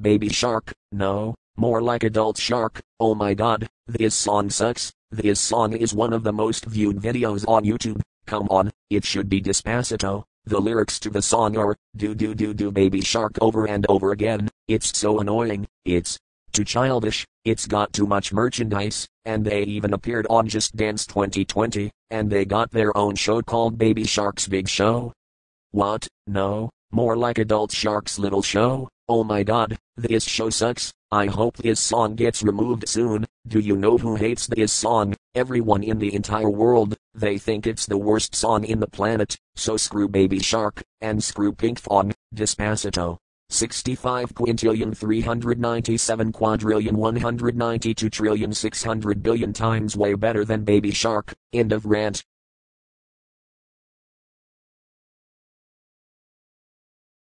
Baby Shark, no, more like Adult Shark. Oh my god, this song sucks. This song is one of the most viewed videos on YouTube. Come on, it should be Despacito. The lyrics to the song are, do do do do baby shark over and over again. It's so annoying. It's too childish. It's got too much merchandise, and they even appeared on Just Dance 2020, and they got their own show called Baby Shark's Big Show. What? No, more like Adult Shark's Little Show. Oh my god, this show sucks. I hope this song gets removed soon. Do you know who hates this song? Everyone in the entire world. They think it's the worst song in the planet. So screw Baby Shark, and screw Pinkfong, Despacito. 65 quintillion 397 quadrillion 192 trillion 600 billion times way better than Baby Shark. End of rant.